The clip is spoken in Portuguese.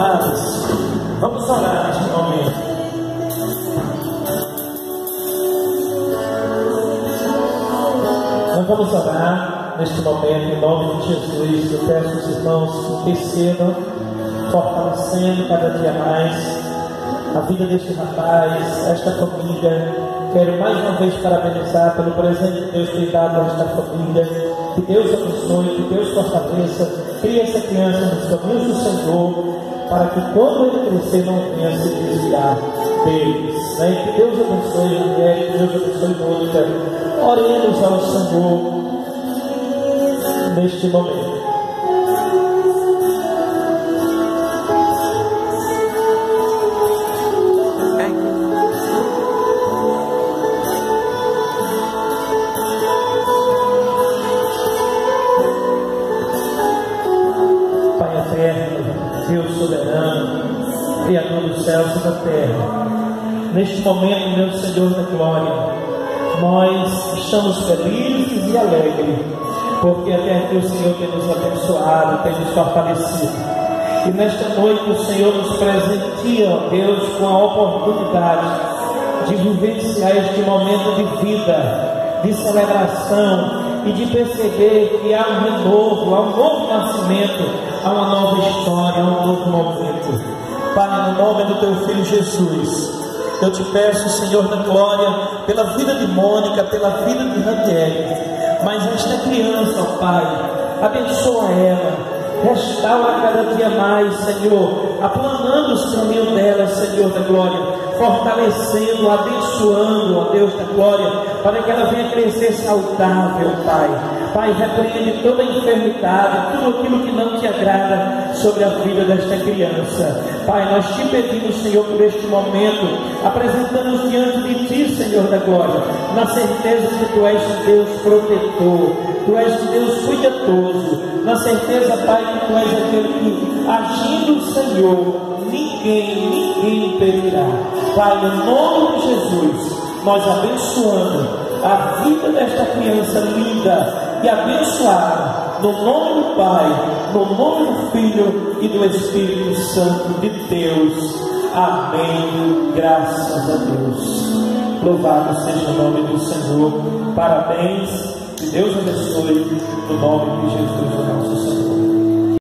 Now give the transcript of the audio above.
Amados, vamos orar neste momento. Nós vamos orar neste momento em nome de Jesus. Eu peço aos irmãos que intercedam, fortalecendo cada dia mais a vida deste rapaz, esta família. Quero mais uma vez parabenizar pelo presente que Deus tem dado a esta família. Que Deus abençoe, que Deus fortaleça, crie essa criança nos caminhos do Senhor, para que quando ele crescer não venha se desviar. Né? Que Deus abençoe a mulher, que Deus abençoe Mônica. Oremos ao Senhor neste momento. Criador dos céus e da terra. Neste momento, meu Senhor da glória, nós estamos felizes e alegres, porque até aqui o Senhor tem nos abençoado, tem nos fortalecido. E nesta noite o Senhor nos presentia, ó Deus, com a oportunidade de vivenciar este momento de vida, de celebração e de perceber que há um renovo, há um novo nascimento, há uma nova história, há um novo momento. Pai, no nome do teu filho Jesus, eu te peço, Senhor da glória, pela vida de Mônica, pela vida de Raquel, mas esta criança, Pai, abençoa ela, restaura cada dia mais, Senhor, aplanando os caminhos dela, Senhor da glória, fortalecendo, abençoando, ó Deus da glória, para que ela venha crescer saudável, Pai Pai, repreende toda enfermidade, tudo aquilo que não te agrada sobre a vida desta criança. Pai, nós te pedimos, Senhor, por este momento, apresentamos diante de Ti, Senhor da glória, na certeza que Tu és Deus protetor, Tu és Deus cuidadoso, na certeza, Pai, que Tu és aquele que, agindo, Senhor, ninguém, ninguém impedirá. Pai, no nome de Jesus, nós abençoando a vida desta criança linda, e abençoada, no nome do Pai, no nome do Filho e do Espírito Santo de Deus. Amém. Graças a Deus. Louvado seja o nome do Senhor. Parabéns. Deus abençoe. No nome de Jesus, nosso Senhor.